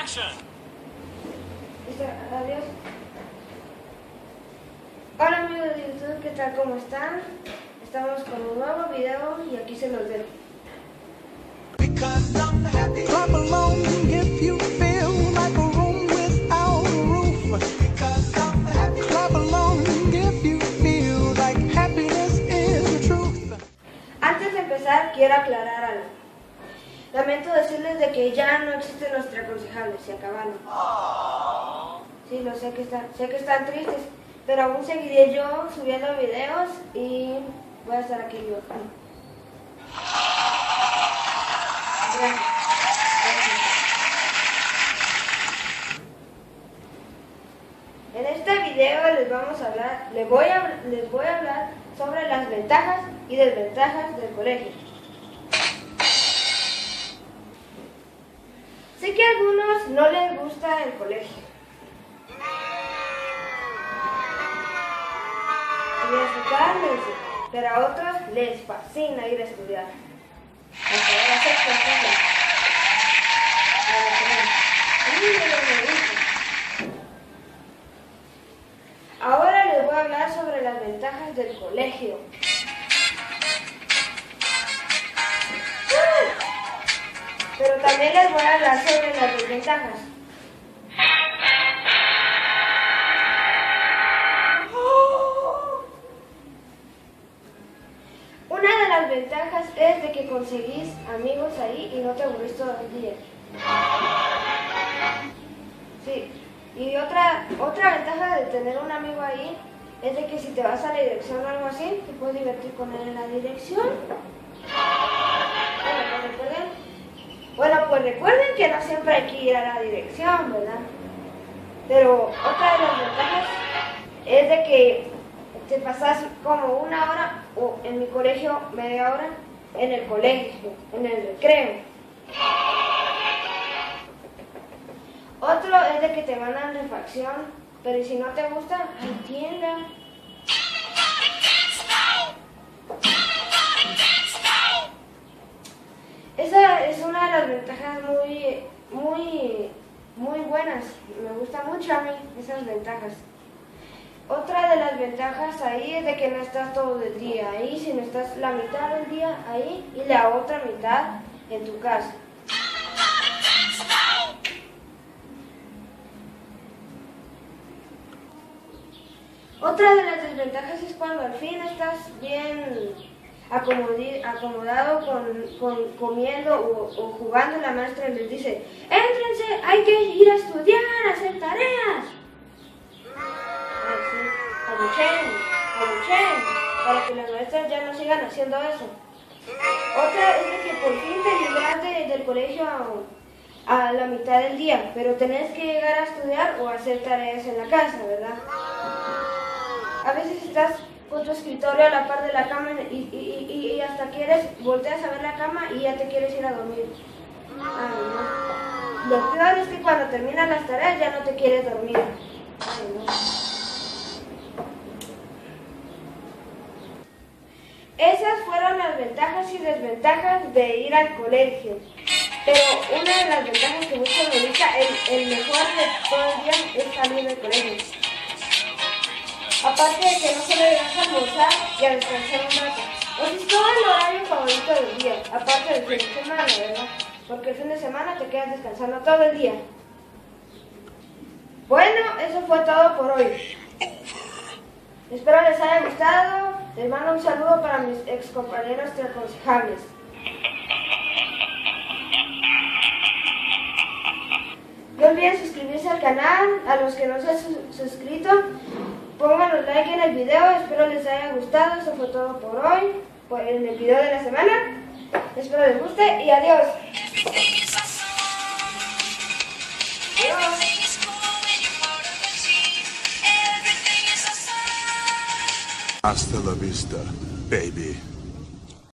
Action! Listo, Adiós. Hola amigos de YouTube, ¿qué tal? ¿Cómo están? Estamos con un nuevo video y aquí se los dejo. Because I'm happy. Clap along if you feel like a room without a roof. Because I'm happy. Clap along if you feel like happiness is the truth. Antes de empezar, quiero aclarar algo. Lamento decirles de que ya no existe nuestra concejal, se acabaron. Sí, lo sé que están, sé que están tristes, pero aún seguiré yo subiendo videos y voy a estar aquí yo. En este video les vamos a hablar, les voy a, les voy a hablar sobre las ventajas y desventajas del colegio. Sé que a algunos no les gusta el colegio. Pero a otros les fascina ir a estudiar. A también les voy a hablar sobre las desventajas. Una de las ventajas es de que conseguís amigos ahí y no te aburrís todo el día. Sí. Y otra, otra ventaja de tener un amigo ahí es de que si te vas a la dirección o algo así, te puedes divertir con él en la dirección. Bueno, pues recuerden, que no siempre hay que ir a la dirección, ¿verdad? Pero otra de las ventajas es de que te pasas como una hora, o en mi colegio media hora, en el colegio, en el recreo. Otro es de que te mandan refacción, pero si no te gusta, hay Esa es una de las ventajas muy, muy, muy buenas. Me gusta mucho a mí esas ventajas. Otra de las ventajas ahí es de que no estás todo el día ahí, sino estás la mitad del día ahí y la otra mitad en tu casa. Otra de las desventajas es cuando al fin estás bien acomodado con, con- comiendo o, jugando, la maestra les dice, éntrense, hay que ir a estudiar, a hacer tareas. Así, abuchen, abuchen, para que las maestras ya no sigan haciendo eso. Otra es de que por fin te libras de- del colegio a, la mitad del día, pero tenés que llegar a estudiar o hacer tareas en la casa, ¿verdad? A veces estás tu escritorio a la par de la cama y, y- y- hasta quieres, volteas a ver la cama y ya te quieres ir a dormir. Ay, no. Lo peor es que cuando terminan las tareas ya no te quieres dormir. Esas fueron las ventajas y desventajas de ir al colegio. Pero una de las ventajas que me gusta, el, el mejor de todo el día, es salir del colegio. Aparte de que no solo llegas a almorzar y a descansar un rato. O si todo el horario favorito del día, aparte del fin de semana, ¿verdad? Porque el fin de semana te quedas descansando todo el día. Bueno, eso fue todo por hoy. Espero les haya gustado. Les mando un saludo para mis ex compañeros aconsejables. No olviden suscribirse al canal. A los que no se han su- suscrito, pongan los like en el video. Espero les haya gustado. Eso fue todo por hoy. Por el video de la semana. Espero les guste y adiós. Everything is awesome. Everything is cool when you're part of a team. Everything is awesome. Hasta la vista, baby.